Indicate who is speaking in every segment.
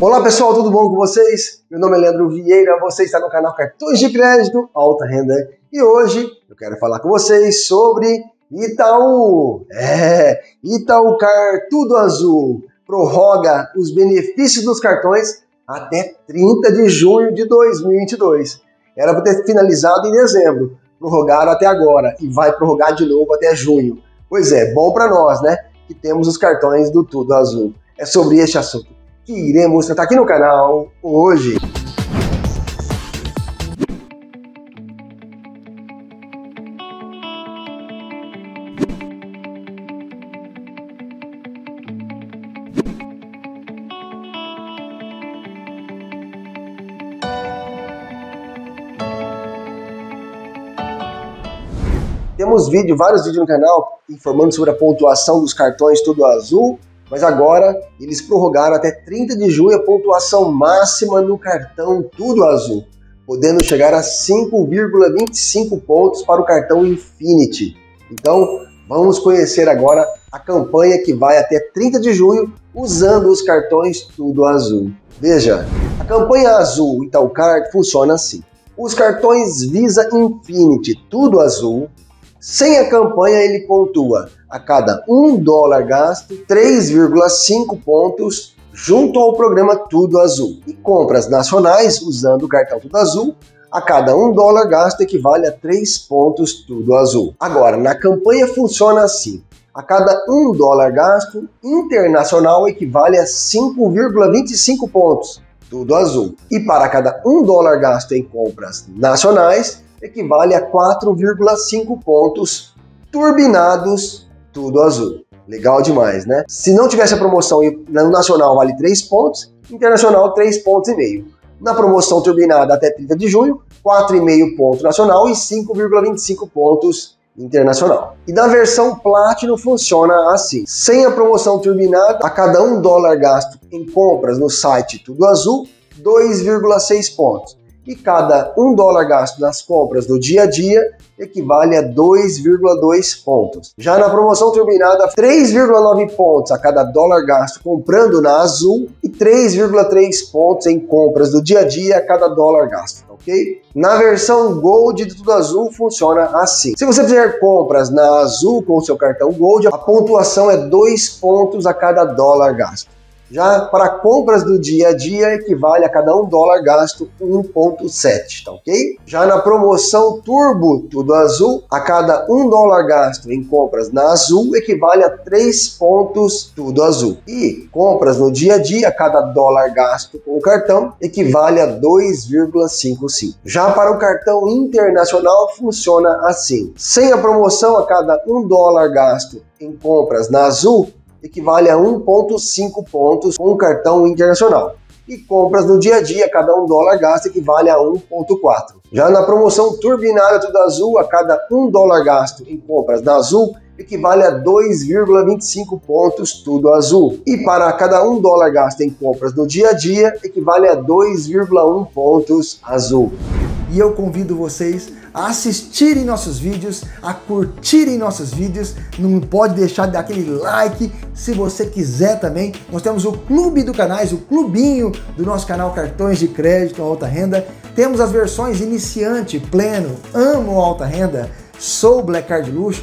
Speaker 1: Olá pessoal, tudo bom com vocês? Meu nome é Leandro Vieira, você está no canal Cartões de Crédito Alta Renda e hoje eu quero falar com vocês sobre Itaú. É, Itaúcar Tudo Azul prorroga os benefícios dos cartões até 30 de junho de 2022. Era para ter finalizado em dezembro, prorrogaram até agora e vai prorrogar de novo até junho. Pois é, bom para nós, né? Que temos os cartões do Tudo Azul. É sobre este assunto que iremos tratar aqui no canal hoje. Temos vídeo, vários vídeos no canal informando sobre a pontuação dos cartões Tudo Azul mas agora eles prorrogaram até 30 de junho a pontuação máxima no cartão Tudo Azul, podendo chegar a 5,25 pontos para o cartão Infinity. Então, vamos conhecer agora a campanha que vai até 30 de junho usando os cartões Tudo Azul. Veja, a campanha azul Itaúcard funciona assim. Os cartões Visa Infinity Tudo Azul sem a campanha, ele pontua a cada um dólar gasto 3,5 pontos junto ao programa Tudo Azul. E compras nacionais usando o cartão Tudo Azul, a cada um dólar gasto equivale a 3 pontos Tudo Azul. Agora, na campanha funciona assim. A cada um dólar gasto internacional equivale a 5,25 pontos, tudo azul. E para cada um dólar gasto em compras nacionais, equivale a 4,5 pontos turbinados, tudo azul. Legal demais, né? Se não tivesse a promoção no nacional vale 3 pontos, internacional 3 pontos e meio. Na promoção turbinada até 30 de junho, 4,5 pontos nacional e 5,25 pontos internacional. E na versão Platinum funciona assim. Sem a promoção turbinada, a cada um dólar gasto em compras no site Tudo Azul, 2,6 pontos e cada um dólar gasto nas compras do dia a dia equivale a 2,2 pontos. Já na promoção turbinada, 3,9 pontos a cada dólar gasto comprando na Azul e 3,3 pontos em compras do dia a dia a cada dólar gasto, ok? Na versão Gold de Tudo Azul funciona assim. Se você fizer compras na Azul com o seu cartão Gold, a pontuação é 2 pontos a cada dólar gasto. Já para compras do dia a dia, equivale a cada um dólar gasto 1,7, tá ok? Já na promoção Turbo Tudo Azul, a cada um dólar gasto em compras na Azul, equivale a 3 pontos Tudo Azul. E compras no dia a dia, a cada dólar gasto com o cartão, equivale a 2,55. Já para o cartão internacional, funciona assim. Sem a promoção, a cada um dólar gasto em compras na Azul, equivale a 1,5 pontos com o cartão internacional. E compras no dia a dia, cada um dólar gasto equivale a 1,4. Já na promoção turbinada Tudo Azul, a cada um dólar gasto em compras da Azul, equivale a 2,25 pontos tudo azul. E para cada um dólar gasto em compras no dia a dia, equivale a 2,1 pontos azul.
Speaker 2: E eu convido vocês a assistirem nossos vídeos, a curtirem nossos vídeos. Não pode deixar de dar aquele like se você quiser também. Nós temos o clube do canais, o clubinho do nosso canal Cartões de Crédito Alta Renda. Temos as versões iniciante, pleno, amo alta renda, sou Black Card Luxo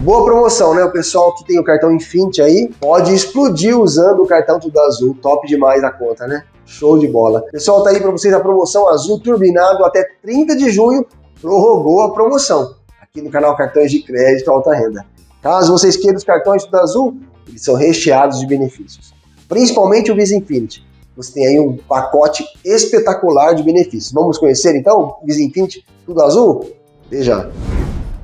Speaker 1: Boa promoção, né? O pessoal que tem o cartão Infinity aí pode explodir usando o cartão Tudo Azul. Top demais a conta, né? Show de bola. Pessoal, tá aí para vocês a promoção Azul Turbinado até 30 de junho. Prorrogou a promoção aqui no canal Cartões de Crédito Alta Renda. Caso vocês queiram os cartões Tudo Azul, eles são recheados de benefícios. Principalmente o Visa Infinity. Você tem aí um pacote espetacular de benefícios. Vamos conhecer então o Visa Infinity Tudo Azul? Veja.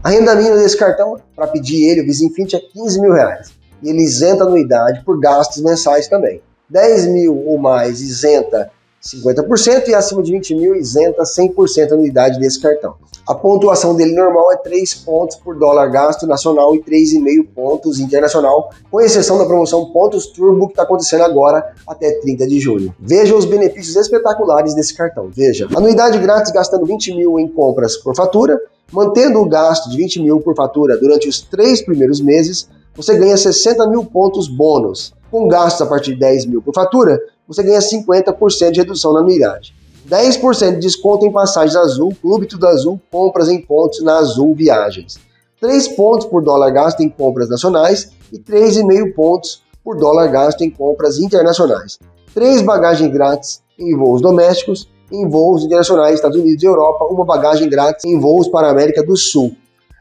Speaker 1: A renda mínima desse cartão, para pedir ele, o Visa Infinity, é 15 mil reais. E ele isenta anuidade por gastos mensais também. 10 mil ou mais isenta 50% e acima de 20 mil isenta 100% a anuidade desse cartão. A pontuação dele normal é 3 pontos por dólar gasto nacional e 3,5 pontos internacional, com exceção da promoção Pontos Turbo que está acontecendo agora até 30 de junho. Veja os benefícios espetaculares desse cartão. Veja, anuidade grátis gastando 20 mil em compras por fatura, mantendo o gasto de 20 mil por fatura durante os três primeiros meses, você ganha 60 mil pontos bônus. Com gastos a partir de 10 mil por fatura, você ganha 50% de redução na anuidade. 10% de desconto em passagens azul, Clube Tudo Azul, compras em pontos na Azul Viagens. 3 pontos por dólar gasto em compras nacionais e 3,5 pontos por dólar gasto em compras internacionais. 3 bagagens grátis em voos domésticos, em voos internacionais Estados Unidos e Europa, uma bagagem grátis em voos para a América do Sul.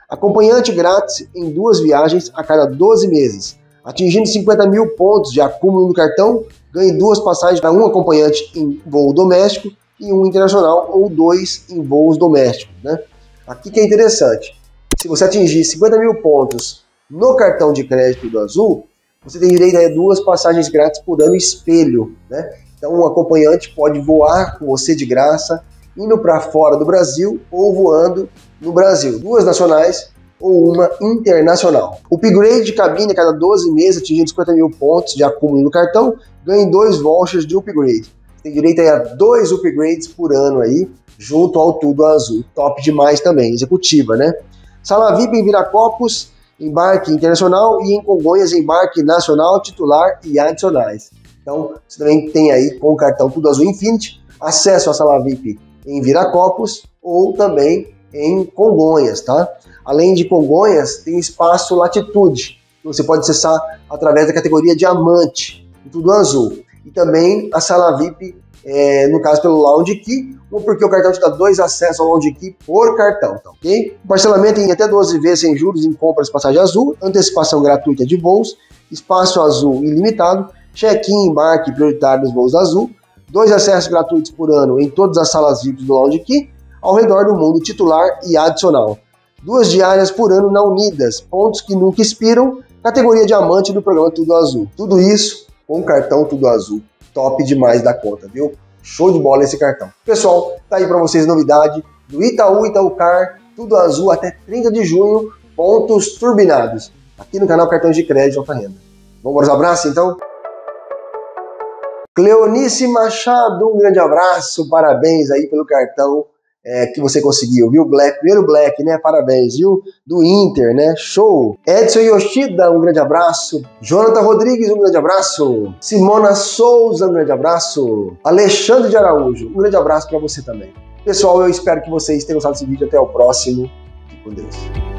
Speaker 1: Acompanhante grátis em duas viagens a cada 12 meses. Atingindo 50 mil pontos de acúmulo no cartão, ganhe duas passagens para um acompanhante em voo doméstico e um internacional ou dois em voos domésticos. Né? Aqui que é interessante. Se você atingir 50 mil pontos no cartão de crédito do Azul, você tem direito a duas passagens grátis por ano espelho. Né? Então, um acompanhante pode voar com você de graça, indo para fora do Brasil ou voando no Brasil. Duas nacionais ou uma internacional. O upgrade de cabine a cada 12 meses, atingindo 50 mil pontos de acúmulo no cartão, ganhe dois vouchers de upgrade. Tem direito a dois upgrades por ano aí, junto ao Tudo Azul. Top demais também, executiva, né? Sala VIP em Viracopos, embarque internacional e em Congonhas, embarque nacional, titular e adicionais. Então, você também tem aí com o cartão Tudo Azul Infinity acesso à sala VIP em Viracopos ou também em Congonhas, tá? Além de Congonhas, tem espaço Latitude, que você pode acessar através da categoria Diamante, tudo azul. E também a sala VIP, é, no caso pelo Lounge Key, ou porque o cartão te dá dois acessos ao Lounge Key por cartão, tá ok? Parcelamento em até 12 vezes sem juros em compras passagem azul, antecipação gratuita de voos, espaço azul ilimitado, check-in embarque prioritário nos voos azul, dois acessos gratuitos por ano em todas as salas VIP do Lounge Key, ao redor do mundo titular e adicional duas diárias por ano na Unidas, pontos que nunca expiram, categoria diamante do programa Tudo Azul. Tudo isso com o cartão Tudo Azul. Top demais da conta, viu? Show de bola esse cartão. Pessoal, tá aí para vocês novidade do Itaú Itaúcar Tudo Azul até 30 de junho, pontos turbinados. Aqui no canal Cartão de Crédito Alta Renda. Vamos para os abraços então? Cleonice Machado, um grande abraço, parabéns aí pelo cartão é, que você conseguiu, viu? Black, primeiro Black, né? Parabéns, viu? Do Inter, né? Show! Edson Yoshida, um grande abraço. Jonathan Rodrigues, um grande abraço. Simona Souza, um grande abraço. Alexandre de Araújo, um grande abraço para você também. Pessoal, eu espero que vocês tenham gostado desse vídeo. Até o próximo. Fique com Deus.